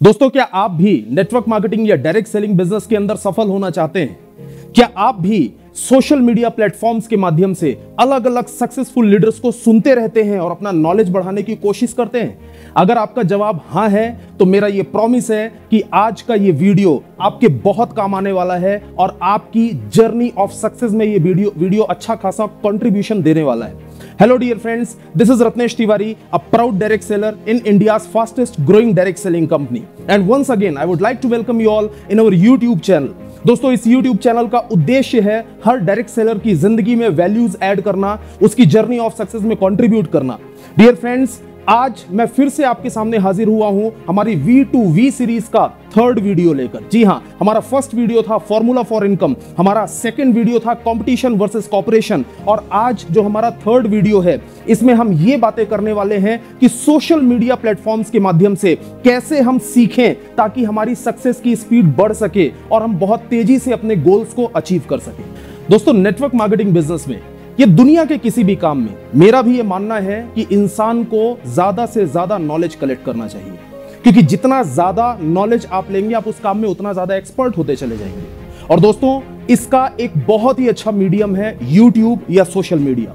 दोस्तों, क्या आप भी नेटवर्क मार्केटिंग या डायरेक्ट सेलिंग बिज़नेस के अंदर सफल होना चाहते हैं? क्या आप भी सोशल मीडिया प्लेटफॉर्म्स के माध्यम से अलग अलग सक्सेसफुल लीडर्स को सुनते रहते हैं और अपना नॉलेज बढ़ाने की कोशिश करते हैं? अगर आपका जवाब हाँ है तो मेरा ये प्रॉमिस है कि आज का ये वीडियो आपके बहुत काम आने वाला है और आपकी जर्नी ऑफ़ सक्सेस में ये वीडियो वीडियो अच्छा खासा कंट्रीब्यूशन देने वाला है। Hello dear friends this is Ratnesh Tiwari a proud direct seller in India fastest growing direct selling company and once again I would like to welcome you all in our YouTube channel दोस्तों, इस YouTube channel का उद्देश्य है हर direct seller की ज़िंदगी में values add करना, उसकी जर्नी ऑफ़ सक्सेस में कंट्रीब्यूट करना। डियर फ्रेंड्स आज मैं फिर से आपके सामने हाजिर हुआ हूँ हमारी वी टू वी सीरीज़ का थर्ड वीडियो लेकर। जी हाँ हमारा फ़र्स्ट वीडियो था फॉर्मूला फॉर इनकम हमारा सेकंड वीडियो था कंपटीशन वर्सेस कॉपरेशन और आज जो हमारा थर्ड वीडियो है, इसमें हम ये बातें करने वाले हैं कि सोशल मीडिया प्लेटफॉर्म्स के माध्यम से कैसे हम सीखें ताकि हमारी सक्सेस की स्पीड बढ़ सके और हम बहुत तेज़ी से अपने गोल्स को अचीव कर सके। दोस्तों नेटवर्क मार्केटिंग बिज़नेस में, ये दुनिया के किसी भी काम में, मेरा भी ये मानना है कि इंसान को ज़्यादा से ज़्यादा नॉलेज कलेक्ट करना चाहिए। क्योंकि जितना ज़्यादा नॉलेज आप लेंगे, आप उस काम में उतना ज़्यादा एक्सपर्ट होते चले जाएँगे। और दोस्तों, इसका एक बहुत ही अच्छा मीडियम है यूट्यूब या सोशल मीडिया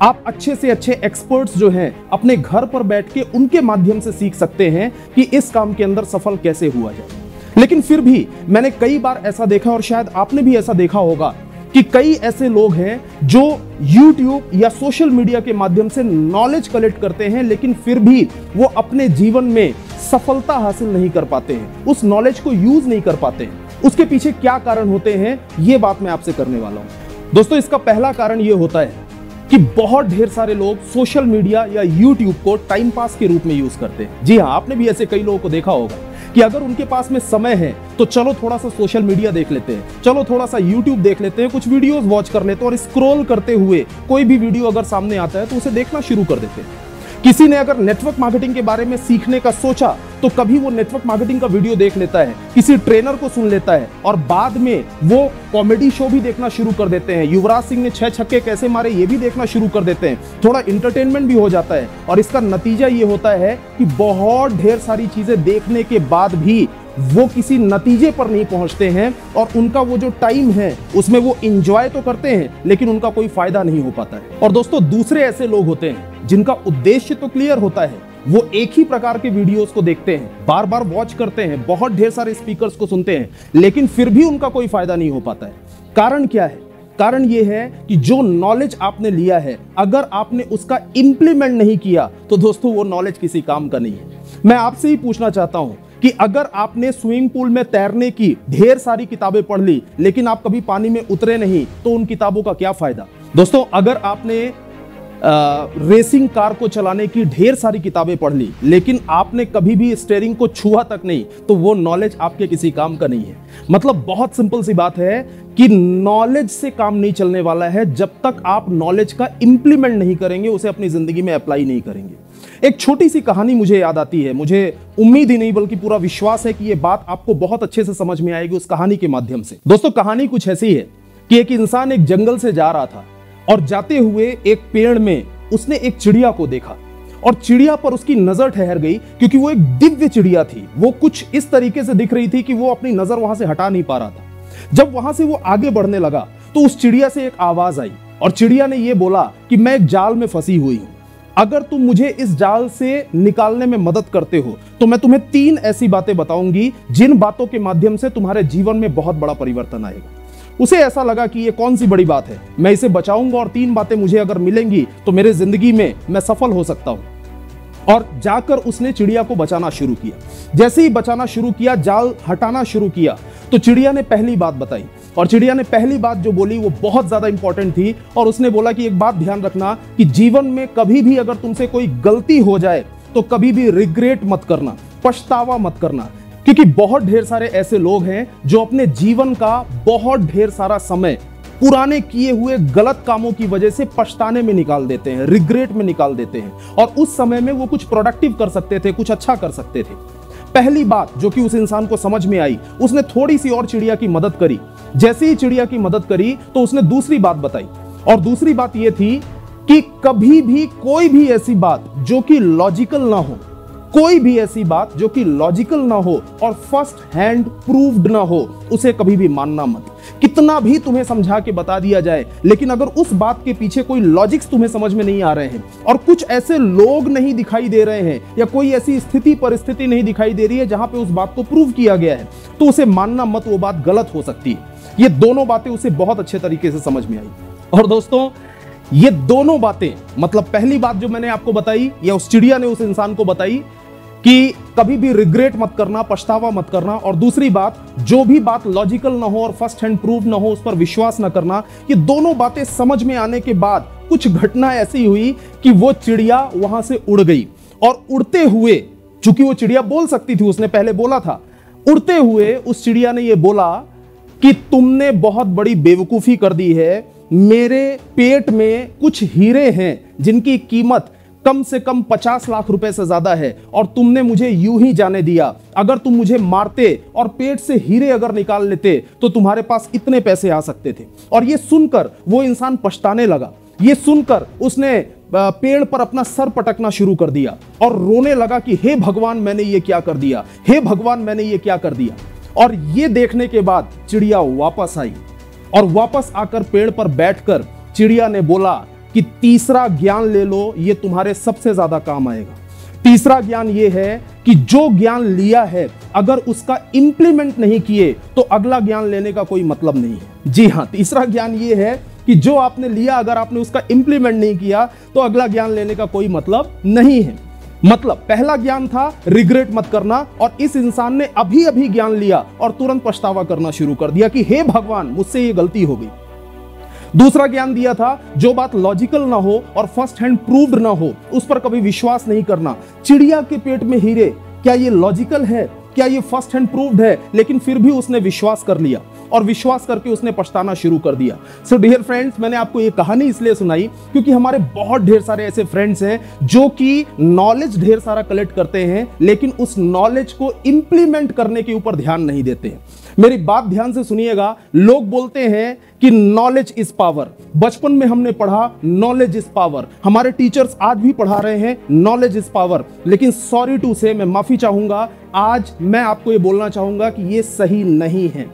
आप अच्छे से अच्छे एक्सपर्ट्स जो हैं, अपने घर पर बैठ के उनके माध्यम से सीख सकते हैं कि इस काम के अंदर सफल कैसे हुआ जाए। लेकिन फिर भी मैंने कई बार ऐसा देखा और शायद आपने भी ऐसा देखा होगा कि कई ऐसे लोग हैं जो YouTube या सोशल मीडिया के माध्यम से नॉलेज कलेक्ट करते हैं, लेकिन फिर भी वो अपने जीवन में सफलता हासिल नहीं कर पाते हैं, उस नॉलेज को यूज़ नहीं कर पाते हैं। उसके पीछे क्या कारण होते हैं, ये बात मैं आपसे करने वाला हूँ। दोस्तों, इसका पहला कारण ये होता है कि बहुत ढेर सारे लोग सोशल मीडिया या यूट्यूब को टाइम पास के रूप में यूज़ करते हैं। जी हाँ आपने भी ऐसे कई लोगों को देखा होगा कि अगर उनके पास में समय है तो चलो थोड़ा सा सोशल मीडिया देख लेते हैं, चलो थोड़ा सा यूट्यूब देख लेते हैं, कुछ वीडियोस वॉच कर लेते हैं और स्क्रॉल करते हुए कोई भी वीडियो अगर सामने आता है तो उसे देखना शुरू कर देते हैं। किसी ने अगर नेटवर्क मार्केटिंग के बारे में सीखने का सोचा तो कभी वो नेटवर्क मार्केटिंग का वीडियो देख लेता है, किसी ट्रेनर को सुन लेता है, और बाद में वो कॉमेडी शो भी देखना शुरू कर देते हैं। युवराज सिंह ने छह छक्के कैसे मारे, ये भी देखना शुरू कर देते हैं। थोड़ा इंटरटेनमेंट भी हो जाता है, और इसका नतीजा ये होता है कि बहुत ढेर सारी चीज़ें देखने के बाद भी वो किसी नतीजे पर नहीं पहुँचते हैं और उनका वो जो टाइम है, उसमें वो इंजॉय तो करते हैं, लेकिन उनका कोई फ़ायदा नहीं हो पाता है। और दोस्तों, दूसरे ऐसे लोग होते हैं, जिनका उद्देश्य तो क्लियर होता है। वो एक ही प्रकार के वीडियोस को देखते हैं बार बार वॉच करते हैं, बहुत ढेर सारे स्पीकर्स को सुनते हैं, लेकिन फिर भी उनका कोई फ़ायदा नहीं हो पाता है। कारण क्या है? कारण यह है कि जो नॉलेज आपने लिया है, अगर आपने उसका इंप्लीमेंट नहीं किया तो दोस्तों, वो नॉलेज किसी काम का नहीं है। मैं आपसे ही पूछना चाहता हूँ कि अगर आपने स्विमिंग पूल में तैरने की ढेर सारी किताबें पढ़ ली, लेकिन आप कभी पानी में उतरे नहीं तो उन किताबों का क्या फ़ायदा? दोस्तों, अगर आपने रेसिंग कार को चलाने की ढेर सारी किताबें पढ़ ली, लेकिन आपने कभी भी स्टेयरिंग को छुआ तक नहीं तो वो नॉलेज आपके किसी काम का नहीं है। मतलब बहुत सिंपल सी बात है कि नॉलेज से काम नहीं चलने वाला है, जब तक आप नॉलेज का इंप्लीमेंट नहीं करेंगे, उसे अपनी ज़िंदगी में अप्लाई नहीं करेंगे। एक छोटी सी कहानी मुझे याद आती है, मुझे उम्मीद ही नहीं, बल्कि पूरा विश्वास है कि ये बात आपको बहुत अच्छे से समझ में आएगी उस कहानी के माध्यम से। दोस्तों, कहानी कुछ ऐसी है कि एक इंसान एक जंगल से जा रहा था और जाते हुए एक पेड़ में उसने एक चिड़िया को देखा। और चिड़िया पर उसकी नज़र ठहर गई क्योंकि वो एक दिव्य चिड़िया थी। वो कुछ इस तरीके से दिख रही थी कि वो अपनी नज़र वहाँ से हटा नहीं पा रहा था। जब वहाँ से वो आगे बढ़ने लगा तो उस चिड़िया से एक आवाज़ आई और चिड़िया ने यह बोला कि मैं एक जाल में फंसी हुई हूँ। अगर तुम मुझे इस जाल से निकालने में मदद करते हो तो मैं तुम्हें तीन ऐसी बातें बताऊँगी जिन बातों के माध्यम से तुम्हारे जीवन में बहुत बड़ा परिवर्तन आएगा। उसे ऐसा लगा कि ये कौन सी बड़ी बात है। मैं इसे बचाऊँगा और तीन बातें मुझे अगर मिलेंगी तो मेरे ज़िंदगी में मैं सफल हो सकता हूँ। और जाकर उसने चिड़िया को बचाना शुरू किया। जैसे ही बचाना शुरू किया, जाल हटाना शुरू किया तो चिड़िया ने पहली बात बताई। और चिड़िया ने पहली बात जो बोली, वो बहुत ज़्यादा इंपॉर्टेंट थी। और उसने बोला कि एक बात ध्यान रखना कि जीवन में कभी भी अगर तुमसे कोई गलती हो जाए तो कभी भी रिग्रेट मत करना, पछतावा मत करना। क्योंकि बहुत ढेर सारे ऐसे लोग हैं जो अपने जीवन का बहुत ढेर सारा समय पुराने किए हुए गलत कामों की वजह से पछताने में निकाल देते हैं रिग्रेट में निकाल देते हैं। और उस समय में वो कुछ प्रोडक्टिव कर सकते थे, कुछ अच्छा कर सकते थे। पहली बात जो कि उस इंसान को समझ में आई, उसने थोड़ी सी और चिड़िया की मदद करी। जैसे ही चिड़िया की मदद करी तो उसने दूसरी बात बताई। और दूसरी बात यह थी कि कभी भी कोई भी ऐसी बात जो कि लॉजिकल ना हो कोई भी ऐसी बात जो कि लॉजिकल ना हो और फ़र्स्ट हैंड प्रूव्ड ना हो, उसे कभी भी मानना मत। कितना भी तुम्हें समझा के बता दिया जाए, लेकिन अगर उस बात के पीछे कोई लॉजिक्स तुम्हें समझ में नहीं आ रहे हैं और कुछ ऐसे लोग नहीं दिखाई दे रहे हैं या कोई ऐसी स्थिति परिस्थिति नहीं दिखाई दे रही है जहाँ पे उस बात को प्रूव किया गया है तो उसे मानना मत, वो बात गलत हो सकती है। ये दोनों बातें उसे बहुत अच्छे तरीके से समझ में आई। और दोस्तों, ये दोनों बातें मतलब पहली बात जो मैंने आपको बताई या उस चिड़िया ने उस इंसान को बताई कि कभी भी रिग्रेट मत करना, पछतावा मत करना और दूसरी बात, जो भी बात लॉजिकल ना हो और फ़र्स्ट हैंड प्रूफ ना हो, उस पर विश्वास ना करना, ये दोनों बातें समझ में आने के बाद कुछ घटना ऐसी हुई कि वो चिड़िया वहाँ से उड़ गई और उड़ते हुए, चूँकि वो चिड़िया बोल सकती थी, उसने पहले बोला था, उड़ते हुए उस चिड़िया ने यह बोला कि तुमने बहुत बड़ी बेवकूफ़ी कर दी है, मेरे पेट में कुछ हीरे हैं जिनकी कीमत कम से कम पचास लाख रुपए से ज़्यादा है और तुमने मुझे यूँ ही जाने दिया। अगर तुम मुझे मारते और पेट से हीरे अगर निकाल लेते तो तुम्हारे पास इतने पैसे आ सकते थे। और ये सुनकर वो इंसान पछताने लगा। ये सुनकर उसने पेड़ पर अपना सर पटकना शुरू कर दिया और रोने लगा कि, हे भगवान, मैंने ये क्या कर दिया? हे भगवान, मैंने ये क्या कर दिया? और ये देखने के बाद चिड़िया वापस आई और वापस आकर पेड़ पर बैठकर चिड़िया ने बोला कि तीसरा ज्ञान ले लो, ये तुम्हारे सबसे ज़्यादा काम आएगा। तीसरा ज्ञान ये है कि जो ज्ञान लिया है, अगर उसका इंप्लीमेंट नहीं किए तो अगला ज्ञान लेने का कोई मतलब नहीं है। जी हाँ तीसरा ज्ञान ये है कि जो आपने लिया, अगर आपने उसका इंप्लीमेंट नहीं किया तो अगला ज्ञान लेने का कोई मतलब नहीं है। मतलब पहला ज्ञान था रिग्रेट मत करना, और इस इंसान ने अभी अभी ज्ञान लिया और तुरंत पछतावा करना शुरू कर दिया कि, हे भगवान, मुझसे ये गलती हो गई। दूसरा ज्ञान दिया था, जो बात लॉजिकल ना हो और फ़र्स्ट हैंड प्रूव्ड ना हो, उस पर कभी विश्वास नहीं करना। चिड़िया के पेट में हीरे, क्या ये लॉजिकल है? क्या ये फ़र्स्ट हैंड प्रूव्ड है? लेकिन फिर भी उसने विश्वास कर लिया और विश्वास करके उसने पछताना शुरू कर दिया। सो डियर फ्रेंड्स मैंने आपको ये कहानी इसलिए सुनाई क्योंकि हमारे बहुत ढेर सारे ऐसे फ्रेंड्स हैं जो कि नॉलेज ढेर सारा कलेक्ट करते हैं, लेकिन उस नॉलेज को इंप्लीमेंट करने के ऊपर ध्यान नहीं देते हैं। मेरी बात ध्यान से सुनिएगा। लोग बोलते हैं कि नॉलेज इज़ पावर बचपन में हमने पढ़ा नॉलेज इज़ पावर हमारे टीचर्स आज भी पढ़ा रहे हैं नॉलेज इज़ पावर लेकिन सॉरी टू से मैं माफ़ी चाहूँगा, आज मैं आपको ये बोलना चाहूँगा कि ये सही नहीं है।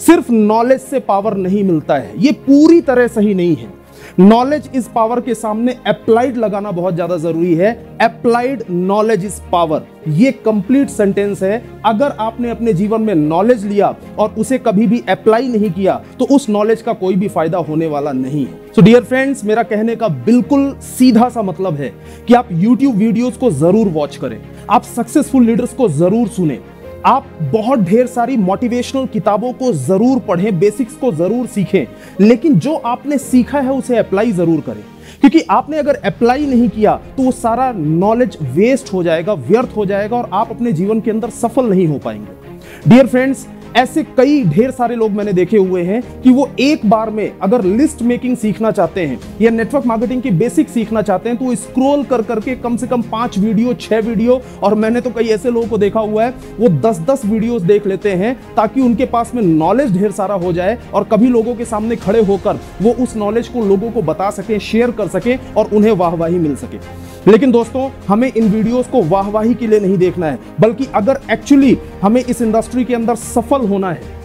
सिर्फ़ नॉलेज से पावर नहीं मिलता है, ये पूरी तरह सही नहीं है। नॉलेज इज़ पावर के सामने अप्लाइड लगाना बहुत ज़्यादा ज़रूरी है। अप्लाइड नॉलेज इज़ पावर ये कंप्लीट सेंटेंस है। अगर आपने अपने जीवन में नॉलेज लिया और उसे कभी भी अप्लाई नहीं किया तो उस नॉलेज का कोई भी फ़ायदा होने वाला नहीं है। सो डियर फ्रेंड्स मेरा कहने का बिल्कुल सीधा सा मतलब है कि आप यूट्यूब वीडियोस को ज़रूर वॉच करें। आप सक्सेसफुल लीडर्स को ज़रूर सुने। आप बहुत ढेर सारी मोटिवेशनल किताबों को ज़रूर पढ़ें बेसिक्स को ज़रूर सीखें, लेकिन जो आपने सीखा है, उसे अप्लाई ज़रूर करें। क्योंकि आपने अगर अप्लाई नहीं किया तो वो सारा नॉलेज वेस्ट हो जाएगा, व्यर्थ हो जाएगा और आप अपने जीवन के अंदर सफल नहीं हो पाएँगे। डियर फ्रेंड्स ऐसे कई ढेर सारे लोग मैंने देखे हुए हैं कि वो एक बार में अगर लिस्ट मेकिंग सीखना चाहते हैं या नेटवर्क मार्केटिंग की बेसिक सीखना चाहते हैं तो स्क्रोल कर करके कम से कम पाँच वीडियो छह वीडियो और मैंने तो कई ऐसे लोगों को देखा हुआ है, वो दस दस वीडियो देख लेते हैं ताकि उनके पास में नॉलेज ढेर सारा हो जाए और कभी लोगों के सामने खड़े होकर वो उस नॉलेज को लोगों को बता सके शेयर कर सके और उन्हें वाहवाही मिल सके। लेकिन दोस्तों, हमें इन वीडियोस को वाहवाही के लिए नहीं देखना है, बल्कि अगर एक्चुअली हमें इस इंडस्ट्री के अंदर सफल होना है।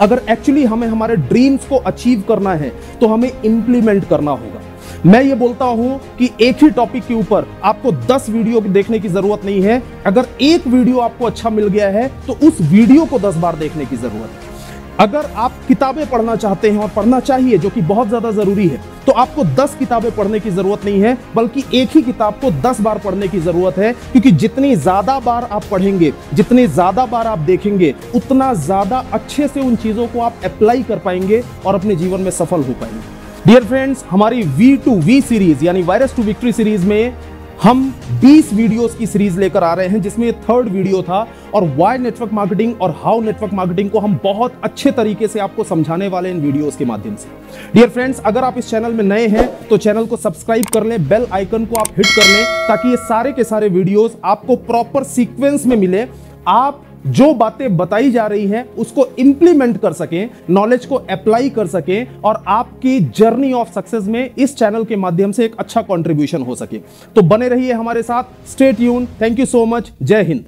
अगर एक्चुअली हमें हमारे ड्रीम्स को अचीव करना है तो हमें इंप्लीमेंट करना होगा। मैं ये बोलता हूँ कि एक ही टॉपिक के ऊपर आपको 10 वीडियो देखने की ज़रूरत नहीं है। अगर एक वीडियो आपको अच्छा मिल गया है तो उस वीडियो को 10 बार देखने की ज़रूरत है। अगर आप किताबें पढ़ना चाहते हैं और पढ़ना चाहिए, जो कि बहुत ज़्यादा ज़रूरी है तो आपको 10 किताबें पढ़ने की ज़रूरत नहीं है, बल्कि एक ही किताब को 10 बार पढ़ने की ज़रूरत है, क्योंकि जितनी ज़्यादा बार आप पढ़ेंगे, जितनी ज़्यादा बार आप देखेंगे, उतना ज़्यादा अच्छे से उन चीज़ों को आप अप्लाई कर पाएँगे और अपने जीवन में सफल हो पाएँगे। डियर फ्रेंड्स हमारी वी टू वी सीरीज़ यानी वायरस टू विक्ट्री सीरीज़ में हम 20 वीडियोस की सीरीज़ लेकर आ रहे हैं, जिसमें ये थर्ड वीडियो था और वाई नेटवर्क मार्केटिंग और हाउ नेटवर्क मार्केटिंग को हम बहुत अच्छे तरीके से आपको समझाने वाले इन वीडियोस के माध्यम से। डियर फ्रेंड्स अगर आप इस चैनल में नए हैं तो चैनल को सब्सक्राइब कर लें बेल आइकन को आप हिट कर लें, ताकि ये सारे के सारे वीडियोज़ आपको प्रॉपर सीक्वेंस में मिले। आप जो बातें बताई जा रही हैं, उसको इंप्लीमेंट कर सकें नॉलेज को अप्लाई कर सकें और आपकी जर्नी ऑफ़ सक्सेस में इस चैनल के माध्यम से एक अच्छा कॉन्ट्रीब्यूशन हो सके। तो बने रहिए हमारे साथ। स्टेट यून थैंक यू सो मच जय हिंद।